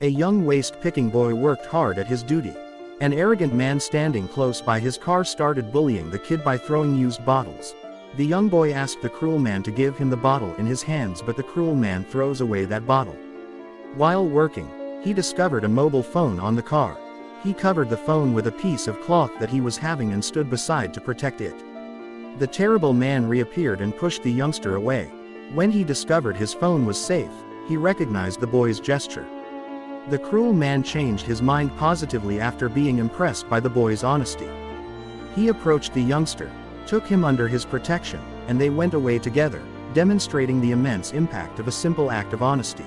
A young waste-picking boy worked hard at his duty. An arrogant man standing close by his car started bullying the kid by throwing used bottles. The young boy asked the cruel man to give him the bottle in his hands but the cruel man throws away that bottle. While working, he discovered a mobile phone on the car. He covered the phone with a piece of cloth that he was having and stood beside to protect it. The terrible man reappeared and pushed the youngster away. When he discovered his phone was safe, he recognized the boy's gesture. The cruel man changed his mind positively after being impressed by the boy's honesty. He approached the youngster, took him under his protection, and they went away together, demonstrating the immense impact of a simple act of honesty.